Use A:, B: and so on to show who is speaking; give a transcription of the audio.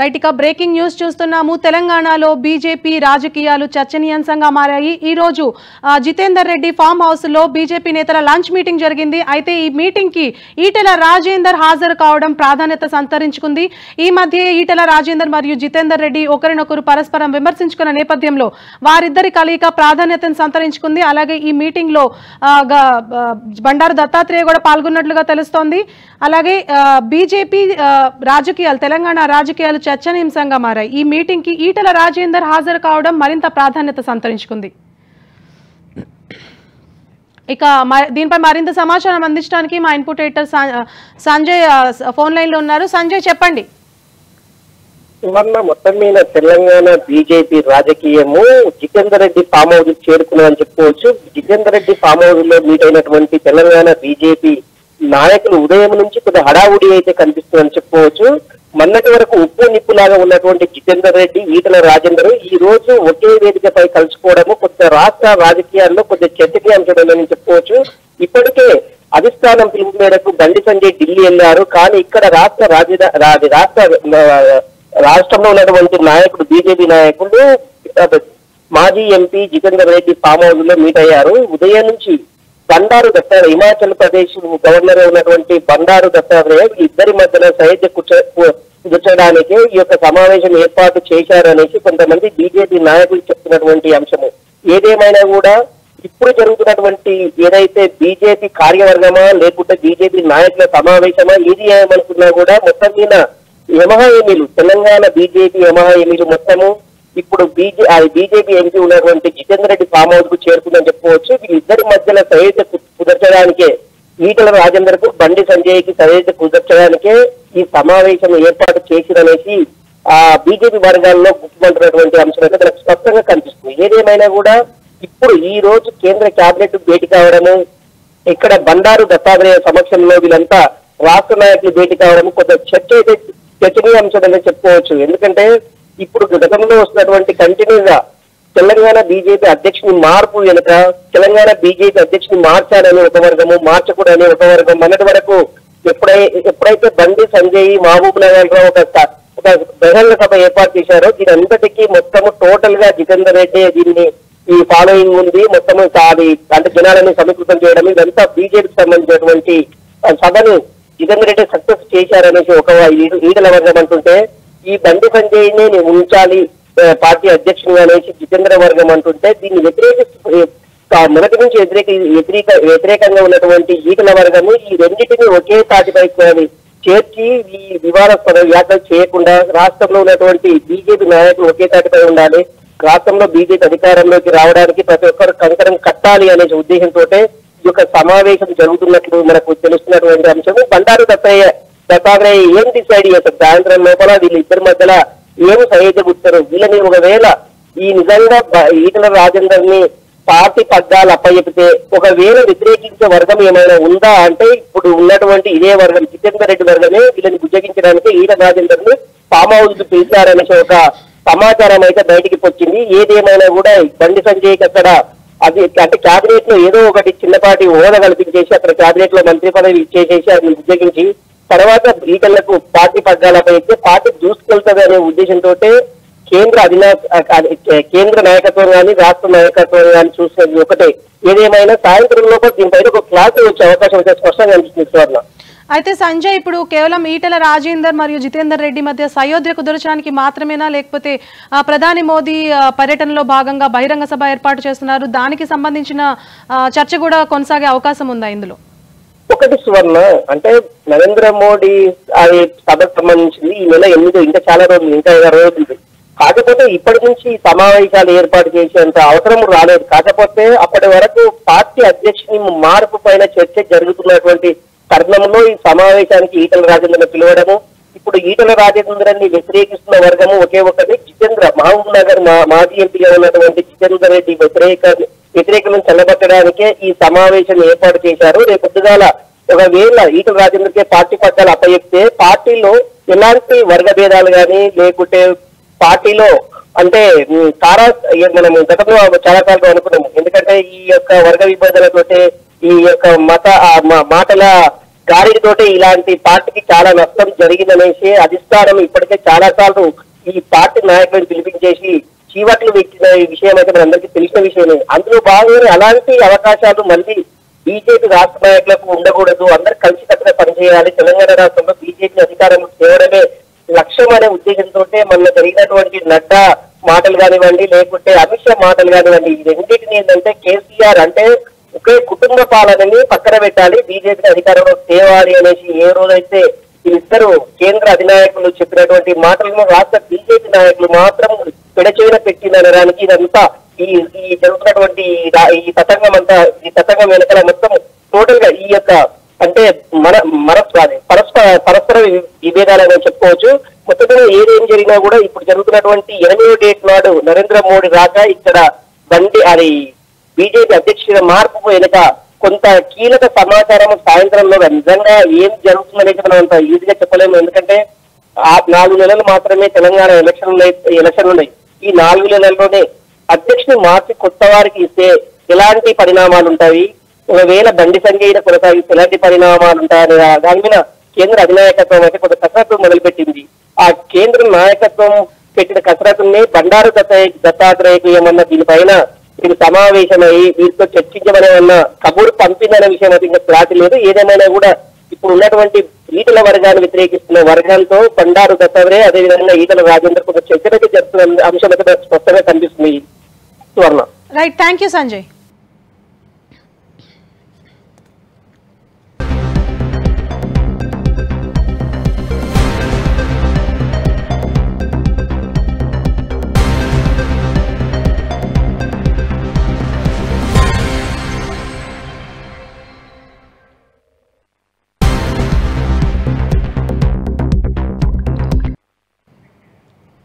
A: Right ఇక breaking news చూస్తున్నాము. తెలంగాణలో బీజేపీ రాజకీయాలు చర్చనీయాంశంగా మారాయి. ఈ రోజు జితేందర్ రెడ్డి ఫామ్ హౌస్లో బీజేపీ నేతల లంచ్ మీటింగ్ జరిగింది. అయితే ఈ మీటింగ్కి ఈటెల రాజేందర్ హాజరు కావడం ప్రాధాన్యత సంతరించుకుంది. ఈ మధ్య ఈటెల రాజేందర్ మరియు జితేందర్ రెడ్డి ఒకరినొకరు పరస్పరం విమర్శించుకున్న నేపథ్యంలో వారిద్దరి కలయిక ప్రాధాన్యతను సంతరించుకుంది. అలాగే ఈ మీటింగ్లో బండారు దత్తాత్రేయ కూడా పాల్గొన్నట్లుగా తెలుస్తోంది. అలాగే బీజేపీ రాజకీయాలు తెలంగాణ రాజకీయాలు చర్చనీయాంశంగా మారాయి. ఈ మీటింగ్కి ఈటల రాజేందర్ హాజరు కావడం మరింత ప్రాధాన్యత సంతరించుకుంది. ఇక దీనిపై మరింత సమాచారం అందించడానికి మా ఇన్పుట్ ఎడిటర్ సంజయ్ ఫోన్ లైన్లో ఉన్నారు. సంజయ్ చెప్పండి.
B: సువర్ణ మొత్తం మీద తెలంగాణ బీజేపీ రాజకీయము జితేందర్ రెడ్డి ఫామ్ హౌస్ చేరుకున్నామని చెప్పుకోవచ్చు. జితేందర్ రెడ్డి ఫామ్ హౌస్లో మీట్ అయినటువంటి తెలంగాణ బీజేపీ నాయకులు ఉదయం నుంచి కొద్దిగా హడావుడి అయితే కనిపిస్తుందని చెప్పుకోవచ్చు. మొన్నటి వరకు ఉప్పు నిప్పులాగా ఉన్నటువంటి జితేందర్ రెడ్డి ఈటల రాజేందర్ ఈ రోజు ఒకే వేదికపై కలుసుకోవడము కొద్ది రాష్ట్ర రాజకీయాల్లో కొద్ది చర్చనీయాంశమని చెప్పుకోవచ్చు. ఇప్పటికే అధిష్టానం పిలుపు మేరకు బండి సంజయ్ ఢిల్లీ వెళ్ళారు. కానీ ఇక్కడ రాష్ట్ర రాజధాని రాష్ట్ర రాష్ట్రంలో ఉన్నటువంటి నాయకుడు బీజేపీ నాయకులు మాజీ ఎంపీ జితేందర్ రెడ్డి ఫామ్ హౌస్లో మీట్ అయ్యారు. ఉదయం నుంచి బండారు దత్తాత్రేయ హిమాచల్ ప్రదేశ్ గవర్నర్ ఉన్నటువంటి బండారు దత్తాత్రేయ ఇద్దరి మధ్యన సైద్య కూర్చో- కూర్చోడానికి ఈ యొక్క సమావేశం ఏర్పాటు చేశారనేసి కొంతమంది బీజేపీ నాయకులు చెప్తున్నటువంటి అంశము. ఏదేమైనా కూడా ఇప్పుడు జరుగుతున్నటువంటి ఏదైతే బీజేపీ కార్యవర్గమా లేకుంటే బీజేపీ నాయకుల సమావేశమా ఏది ఏమనుకున్నా కూడా మొత్తం మీద యమహాయమీలు తెలంగాణ బీజేపీ యమహాయమీలు మొత్తము ఇప్పుడు బీజే ఆ బీజేపీ ఎంపీ ఉన్నటువంటి జితేందర్ రెడ్డి ఫామ్ హౌస్కు చేరుకుందని చెప్పుకోవచ్చు. వీళ్ళిద్దరి మధ్యలో సైత కుదర్చడానికే ఈటల రాజేందర్కు బండి సంజయ్కి సైత కుదర్చడానికే ఈ సమావేశం ఏర్పాటు చేసిరనేసి ఆ బీజేపీ వర్గాల్లో గుర్తుపడుతున్నటువంటి అంశం అయితే మనకు స్పష్టంగా కనిపిస్తుంది ఏదేమైనా కూడా ఇప్పుడు ఈ రోజు కేంద్ర కేబినెట్ భేటీ కావడము ఇక్కడ బండారు దత్తాత్రేయ సమక్షంలో వీళ్ళంతా రాష్ట్ర నాయకులు భేటీ కావడం కొంత చర్చ అయితే చర్చనీయాంశం అనేది చెప్పుకోవచ్చు. ఎందుకంటే ఇప్పుడు గతంలో వస్తున్నటువంటి కంటిన్యూగా తెలంగాణ బీజేపీ అధ్యక్షుని మార్పు వెనుక తెలంగాణ బీజేపీ అధ్యక్షుని మార్చాలని ఒక వర్గము మార్చకూడని ఒక వర్గం మొన్నటి వరకు ఎప్పుడై ఎప్పుడైతే బండి సంజయ్ మహబూబ్ నగర్లో ఒక ఒక బహిరంగ సభ ఏర్పాటు చేశారో దీని అంతటికీ మొత్తము టోటల్గా జితేందర్ రెడ్డి దీన్ని ఈ ఫాలోయింగ్ ఉంది. మొత్తం అది అంటే జనాలని సమీకృతం చేయడం ఇదంతా బీజేపీకి సంబంధించినటువంటి ఆ, సభను జితేందర్ రెడ్డి సక్సెస్ చేశారనేసి ఒక ఈడల వర్గం అంటుంటే ఈ బండి సంజయ్ని ఉంచాలి పార్టీ అధ్యక్షునిగా అనేసి జితేంద్ర వర్గం అంటుంటే దీన్ని వ్యతిరేకిస్తూ ఆ, మొదటి నుంచి వ్యతిరేక వ్యతిరేక వ్యతిరేకంగా ఉన్నటువంటి ఈటల వర్గము ఈ రెండింటిని ఒకే తాటిపైకి అది చేర్చి ఈ వివాదాస్పద వ్యాఖ్యలు చేయకుండా రాష్ట్రంలో ఉన్నటువంటి బీజేపీ నాయకులు ఒకే తాటిపై ఉండాలి. రాష్ట్రంలో బీజేపీ అధికారంలోకి రావడానికి ప్రతి ఒక్కరు కంకరం కట్టాలి అనే ఉద్దేశంతో ఈ యొక్క సమావేశం జరుగుతున్నట్లు మనకు తెలుస్తున్నటువంటి అంశం బండారు దత్తయ్య దత్తాత్రేయ ఏం డిసైడ్ చేస్తారు సాయంత్రం లోపల వీళ్ళిద్దరి మధ్యలో ఏమి సహేజగుతారు వీళ్ళని ఒకవేళ ఈ నిజంగా ఈటల రాజేందర్ని పార్టీ పగ్గాలు అప్పచెపితే ఒకవేళ వ్యతిరేకించే వర్గం ఏమైనా ఉందా అంటే ఇప్పుడు ఉన్నటువంటి ఇదే వర్గం జితేందర్ రెడ్డి వర్గమే వీళ్ళని ఉద్యోగించడానికి ఈటల రాజేందర్ని ఫామ్ హౌస్ పిలిచారనే ఒక సమాచారం అయితే బయటికి వచ్చింది. ఏదేమైనా కూడా బండి సంజయ్ అక్కడ అది అంటే కేబినెట్లో ఏదో ఒకటి చిన్నపాటి హోదా కల్పించేసి అక్కడ కేబినెట్లో మంత్రి పదవి ఇచ్చేసేసి అది ఉద్యోగించి తర్వాత ఈటలకు పార్టీ పగ్గాలపై అయితే పార్టీ దూసుకెళ్తుంది అనే ఉద్దేశంతో కేంద్ర అధినా కేంద్ర నాయకత్వం కానీ రాష్ట్ర నాయకత్వం కానీ చూసేది ఒకటే. ఏదేమైనా సాయంత్రం లోపల దీనిపైన ఒక క్లాస్ వచ్చే అవకాశం అయితే స్పష్టంగా అనిపిస్తుంది సువర్ణ.
A: అయితే సంజయ్ ఇప్పుడు కేవలం ఈటల రాజేందర్ మరియు జితేందర్ రెడ్డి మధ్య సయోధ్య కుదర్చడానికి మాత్రమేనా? లేకపోతే ఆ, ప్రధాని మోదీ పర్యటనలో భాగంగా బహిరంగ సభ ఏర్పాటు చేస్తున్నారు. దానికి సంబంధించిన చర్చ కూడా కొనసాగే అవకాశం ఉందా ఇందులో?
B: ఒకటి సువర్ణ అంటే నరేంద్ర మోడీ అది సభకు సంబంధించింది ఈ నెల ఎనిమిది ఇంకా చాలా రోజులు ఇంకా ఇరవై రోజులు కాకపోతే ఇప్పటి నుంచి సమావేశాలు ఏర్పాటు చేసేంత అవసరం రాలేదు. కాకపోతే అప్పటి వరకు పార్టీ అధ్యక్షుని మార్పు పైన చర్చ జరుగుతున్నటువంటి తరుణంలో ఈ సమావేశానికి ఈటల రాజేంద్రను పిలవడము ఇప్పుడు ఈటల రాజేంద్రాన్ని వ్యతిరేకిస్తున్న వర్గము ఒకే ఒకటి జితేంద్ర మహబూబ్ నగర్ మా- మాజీ ఎంపీగా ఉన్నటువంటి జితేంద్ర రెడ్డి వ్యతిరేక వ్యతిరేకలను చల్లబట్టడానికే ఈ సమావేశం ఏర్పాటు చేశారు. రేపు పొద్దుగాల ఒకవేళ ఈటల రాజేంద్రకే పార్టీ పట్టాలు అప్పచెప్తే పార్టీలో ఎలాంటి వర్గ భేదాలు కానీ లేకుంటే పార్టీలో అంటే తారా మనం గతంలో చాలా కాలంగా అనుకున్నాము. ఎందుకంటే ఈ యొక్క వర్గ విభజనతోటే ఈ యొక్క మత మాటల గాలితోటే ఇలాంటి పార్టీకి చాలా నష్టం జరిగిందనేసి అధిష్టానం ఇప్పటికే చాలా సార్లు ఈ పార్టీ నాయకులను పిలిపించేసి చీవట్లు పెట్టిన ఈ విషయం అయితే మనందరికీ తెలిసిన విషయమే. అందులో భాగంగా అలాంటి అవకాశాలు మళ్ళీ బీజేపీ రాష్ట్ర నాయకులకు ఉండకూడదు. అందరు కలిసికట్టుగా పనిచేయాలి తెలంగాణ రాష్ట్రంలో బీజేపీ అధికారం చేయడమే లక్ష్యం అనే ఉద్దేశంతో మొన్న జరిగినటువంటి నడ్డా మాటలు కానివ్వండి లేకుంటే అమిత్ షా మాటలు కానివ్వండి ఈ రెండింటిని ఏంటంటే కేసీఆర్ అంటే ఒకే కుటుంబ పాలనని పక్కన పెట్టాలి. బీజేపీ అధికారంలో తేవాలి అనేసి ఏ రోజైతే వీళ్ళిద్దరు కేంద్ర అధినాయకులు చెప్పినటువంటి మాటలను రాష్ట్ర బీజేపీ నాయకులు మాత్రం పెడచేన పెట్టినడానికి ఇదంతా ఈ ఈ జరుగుతున్నటువంటి ఈ తతంగం అంతా ఈ తతంగం వెనకాల మొత్తం టోటల్గా ఈ యొక్క అంటే మన మన పరస్పర పరస్పర విభేదాలు విభేదాలని చెప్పుకోవచ్చు. మొత్తం ఏదేం జరిగినా కూడా ఇప్పుడు జరుగుతున్నటువంటి ఎనిమిదో డేట్ నాడు నరేంద్ర మోడీ రాక ఇక్కడ బండి అది బీజేపీ అధ్యక్షుల మార్పు వెనుక కొంత కీలక సమాచారం సాయంత్రంలో నిజంగా ఏం జరుగుతుందనేది మనం అంత ఈజీగా చెప్పలేము. ఎందుకంటే ఆ నాలుగు నెలలు మాత్రమే తెలంగాణ ఎలక్షన్ ఎలక్షన్ ఉన్నాయి. ఈ నాలుగు నెలల్లోనే అధ్యక్షుని మార్చి కొత్త వారికి ఇస్తే ఎలాంటి పరిణామాలు ఉంటాయి ఒకవేళ బండి సంఖ్య కొనసాగిస్తే ఎలాంటి పరిణామాలు ఉంటాయని దాని మీద కేంద్ర అధినాయకత్వం అయితే కొంత కసరత్తు మొదలుపెట్టింది. ఆ కేంద్ర నాయకత్వం పెట్టిన కసరత్తుని బండారు దత్త దత్తాత్రేయకు ఏమన్నా దీనిపైన వీరు సమావేశమై వీరితో చర్చించమని కబూర్ కబూరు పంపిందనే విషయం అయితే ఇంకా క్లారిటీ లేదు. ఏదేమైనా కూడా ఇప్పుడు ఉన్నటువంటి ఈటల వర్గాన్ని వ్యతిరేకిస్తున్న వర్గాలతో బండారు దత్తాత్రేయ అదేవిధంగా ఈటల రాజేందర్ కొంత చర్చలైతే జరుగుతున్న అంశం అయితే స్పష్టంగా కనిపిస్తుంది Suvarna.
A: Right thank you Sanjay